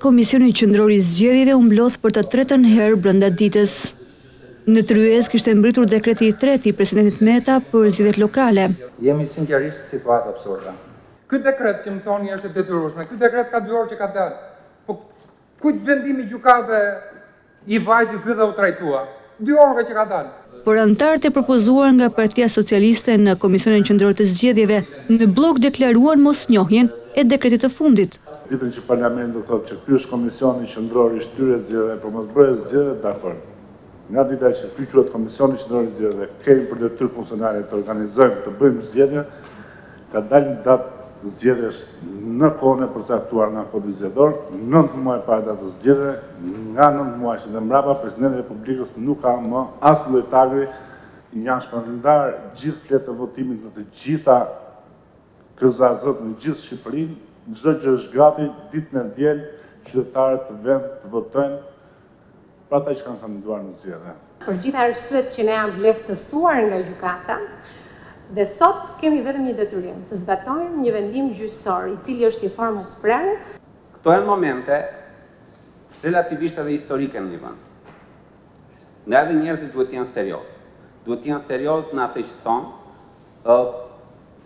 Komisioni Qëndror i Zgjedhjeve u mblodh për të tretën herë brenda ditës. Në tryezë kishte mbërritur dekreti i tretë i presidentit Meta për zgjedhjet lokale. Jemi sinqerisht situatë absurde. Ky dekret që më thoni është e detyrueshme, ky dekret ka dy orë që ka dalë. Po Kujt vendimi gjykate i vajti ky dhe u trajtua? Dy orë ka që ka dalë. Por anëtarët e propozuar nga Partia Socialiste në Komisionin Qendror të Zgjedhjeve, në bllok deklaruan mosnjohjen e dekretit të fundit. Ditën që Parlamenti thotë që ky është Komisioni Qendror i shtyrjes zgjedhjeve apo mosbërjes zgjedhjeve dakord. Nga dita që ky quhet Komisioni Qendror i Zgjedhjeve kemi për detyrë funksionale të organizojmë të bëjmë zgjedhje, Ka dalë datë zgjedhjesh në kohën e përcaktuar nga Kodi Zgjedhor, nëntë muaj para datës zgjedhjeve, nga nëntë muaj dhe mbrapa Presidenti i Republikës nuk ka më asnjë lloj tagri, janë shpërndarë gjithë fletët e votimit në të gjitha KZAZ-të në gjithë Shqipërinë, çdo gjë është gati, ditën e diel qytetarët të venë të votojnë Për ata që kanë kandiduar në zgjedhje. Për gjithë arsyet që na janë vleftësuar nga gjykata dhe sot kemi vetëm një detyrim, të zbatojmë një vendim gjyqësor, i cili është i formës së prerë. Këto janë momente relativisht edhe historike në një vend. Ndaj edhe njerëzit duhet të jenë seriozë. Duhet të jenë seriozë në atë që thonë, ë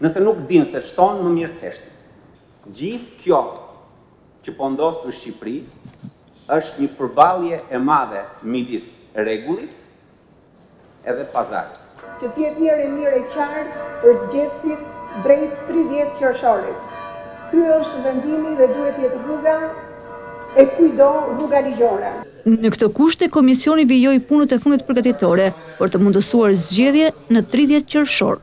nëse nuk dinë se ç'thonë, më mirë të heshtin. Gjithë kjo. që po ndodh në Shqipëri është një përballje e madhe midis rregullit edhe pazarit. Që të jetë një herë e mirë e qartë për zgjedhësit drejt tridhjetë qershorit. Ky është vendimi dhe duhet të jetë rruga e kujdo, rruga ligjore. Në këto kushte komisioni vijoi punët e fundit përgatitore për të mundësuar zgjedhje në tridhjetë qershor.